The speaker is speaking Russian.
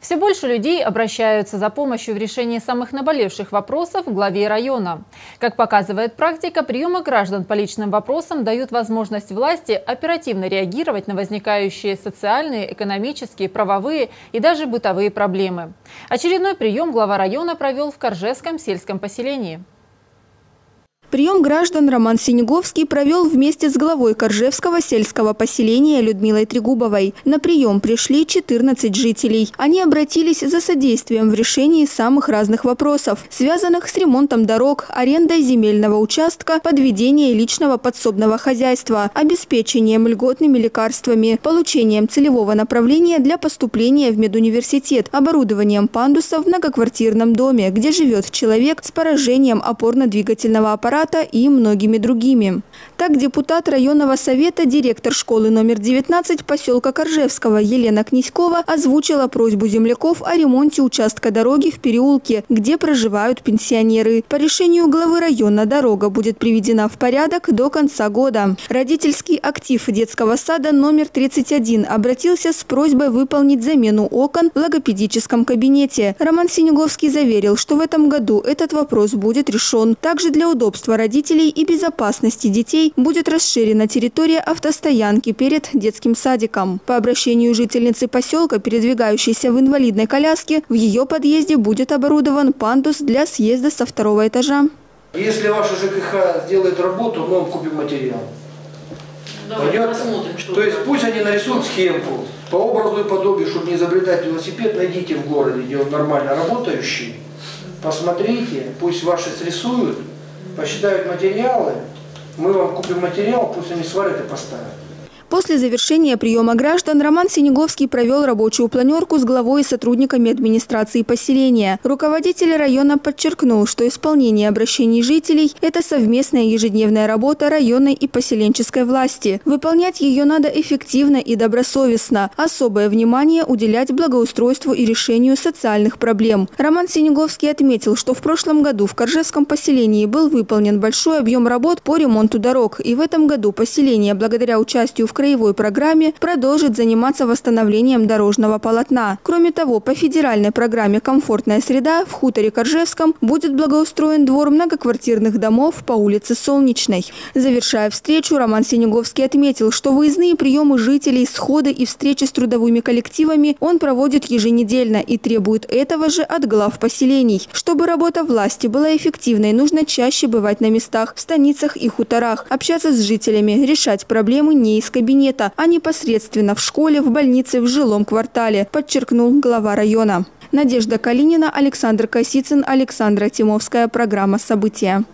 Все больше людей обращаются за помощью в решении самых наболевших вопросов в главе района. Как показывает практика, приемы граждан по личным вопросам дают возможность власти оперативно реагировать на возникающие социальные, экономические, правовые и даже бытовые проблемы. Очередной прием глава района провел в Коржевском сельском поселении. Прием граждан Роман Синеговский провел вместе с главой Коржевского сельского поселения Людмилой Трегубовой. На прием пришли 14 жителей. Они обратились за содействием в решении самых разных вопросов, связанных с ремонтом дорог, арендой земельного участка, подведением личного подсобного хозяйства, обеспечением льготными лекарствами, получением целевого направления для поступления в медуниверситет, оборудованием пандуса в многоквартирном доме, где живет человек с поражением опорно-двигательного аппарата аппарата и многими другими. Так депутат районного совета, директор школы номер 19 поселка Коржевского Елена Князькова озвучила просьбу земляков о ремонте участка дороги в переулке, где проживают пенсионеры. По решению главы района дорога будет приведена в порядок до конца года. Родительский актив детского сада номер 31 обратился с просьбой выполнить замену окон в логопедическом кабинете. Роман Синеговский заверил, что в этом году этот вопрос будет решен. Также для удобства удобства родителей и безопасности детей будет расширена территория автостоянки перед детским садиком. По обращению жительницы поселка, передвигающейся в инвалидной коляске, в ее подъезде будет оборудован пандус для съезда со второго этажа. Если ваша ЖКХ сделает работу, мы вам купим материал. Давайте посмотрим, что То есть пусть они нарисуют схемку по образу и подобию, чтобы не изобретать велосипед, найдите в городе, где он нормально работающий, посмотрите, пусть ваши срисуют, посчитают материалы, мы вам купим материал, пусть они сварят и поставят. После завершения приема граждан Роман Синеговский провел рабочую планерку с главой и сотрудниками администрации поселения. Руководитель района подчеркнул, что исполнение обращений жителей – это совместная ежедневная работа районной и поселенческой власти. Выполнять ее надо эффективно и добросовестно. Особое внимание уделять благоустройству и решению социальных проблем. Роман Синеговский отметил, что в прошлом году в Коржевском поселении был выполнен большой объем работ по ремонту дорог. И в этом году поселение, благодаря участию в краевой программе продолжит заниматься восстановлением дорожного полотна. Кроме того, по федеральной программе «Комфортная среда» в хуторе Коржевском будет благоустроен двор многоквартирных домов по улице Солнечной. Завершая встречу, Роман Синеговский отметил, что выездные приемы жителей, сходы и встречи с трудовыми коллективами он проводит еженедельно и требует этого же от глав поселений. Чтобы работа власти была эффективной, нужно чаще бывать на местах, в станицах и хуторах, общаться с жителями, решать проблемы не из кабинета кабинета, а непосредственно в школе, в больнице, в жилом квартале, подчеркнул глава района. Надежда Калинина, Александр Косицын, Александра Тимовская. Программа «События».